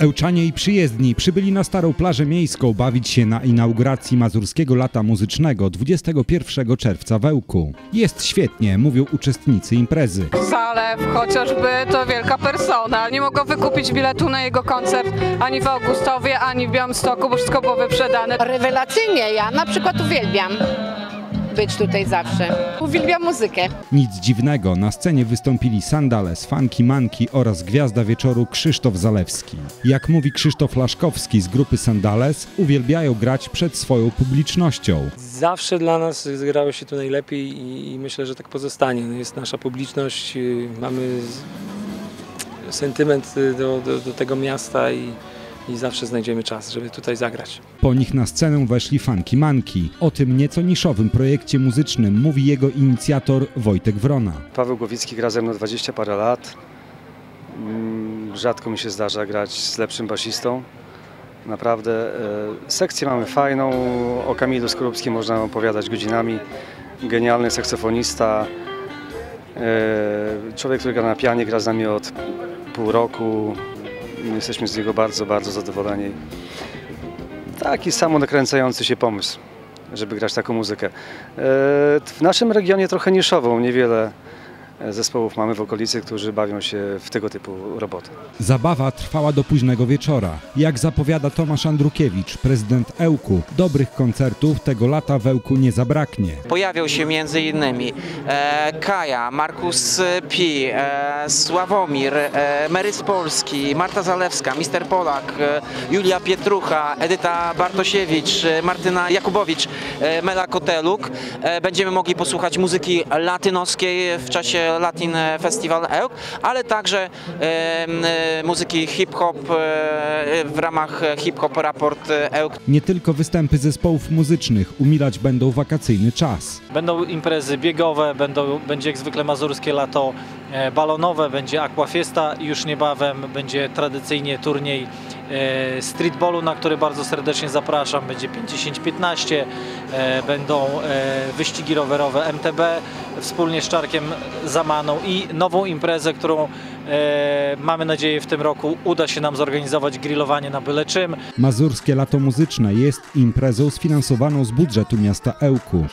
Ełczanie i przyjezdni przybyli na Starą Plażę Miejską bawić się na inauguracji Mazurskiego Lata Muzycznego 21 czerwca w Ełku. Jest świetnie, mówią uczestnicy imprezy. Zalew chociażby to wielka persona. Nie mogą wykupić biletu na jego koncert ani w Augustowie, ani w Białymstoku, bo wszystko było wyprzedane. Rewelacyjnie, ja na przykład uwielbiam być tutaj zawsze. Uwielbiam muzykę. Nic dziwnego, na scenie wystąpili Sandales, Funky Manki oraz gwiazda wieczoru Krzysztof Zalewski. Jak mówi Krzysztof Laszkowski z grupy Sandales, uwielbiają grać przed swoją publicznością. Zawsze dla nas grało się tu najlepiej i, i myślę, że tak pozostanie. No Jest nasza publiczność, y, mamy sentyment y, do, do, do tego miasta i, i zawsze znajdziemy czas, żeby tutaj zagrać. Po nich na scenę weszli Funky Manki. O tym nieco niszowym projekcie muzycznym mówi jego inicjator Wojtek Wrona. Paweł Głowicki gra ze mną 20 parę lat. Mm, Rzadko mi się zdarza grać z lepszym basistą. Naprawdę e, sekcję mamy fajną. O Kamilu Skorupskim można opowiadać godzinami. Genialny saksofonista. E, Człowiek, który gra na pianie, gra z nami od pół roku. Jesteśmy z niego bardzo, bardzo zadowoleni. Taki samo nakręcający się pomysł, żeby grać taką muzykę. E, W naszym regionie trochę niszową, niewiele zespołów mamy w okolicy, którzy bawią się w tego typu roboty. Zabawa trwała do późnego wieczora. Jak zapowiada Tomasz Andrukiewicz, prezydent Ełku, dobrych koncertów tego lata w Ełku nie zabraknie. Pojawią się między innymi e, Kaja, Markus Pi, e, Sławomir, e, Mary z Polski, Marta Zalewska, Mister Polak, e, Julia Pietrucha, Edyta Bartosiewicz, e, Martyna Jakubowicz, e, Mela Koteluk. E, będziemy mogli posłuchać muzyki latynoskiej w czasie Latin Festival Ełk, ale także e, e, muzyki hip-hop e, w ramach hip-hop raport Ełk Nie tylko występy zespołów muzycznych umilać będą wakacyjny czas. Będą imprezy biegowe, będą, będzie jak zwykle mazurskie lato e, balonowe, będzie aquafiesta i już niebawem będzie tradycyjnie turniej e, streetballu, na który bardzo serdecznie zapraszam. Będzie 5-10-15, e, będą e, wyścigi rowerowe MTB wspólnie z Czarkiem Zamaną i nową imprezę, którą e, mamy nadzieję w tym roku uda się nam zorganizować grillowanie na byle czym. Mazurskie Lato Muzyczne jest imprezą sfinansowaną z budżetu miasta Ełku.